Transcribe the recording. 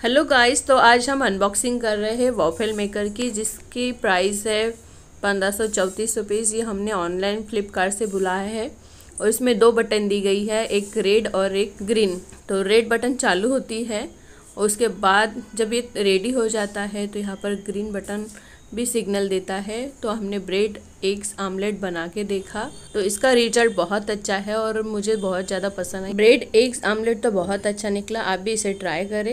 Hello guys तो आज हम अनबॉक्सिंग कर रहे हैं वॉफेल मेकर की, जिसकी प्राइस है पंद्रह सौ चौंतीस रुपीज़ ये हमने ऑनलाइन फ्लिपकार्ट से बुलाया है और इसमें दो बटन दी गई है, एक रेड और एक ग्रीन तो रेड बटन चालू होती है और उसके बाद जब ये रेडी हो जाता है तो यहाँ पर ग्रीन बटन भी सिग्नल देता है। तो हमने ब्रेड एग्स आमलेट बना के देखा। तो इसका रिज़ल्ट बहुत अच्छा है और मुझे बहुत ज़्यादा पसंद है। ब्रेड एग्स आमलेट तो बहुत अच्छा निकला, आप भी इसे ट्राई करें।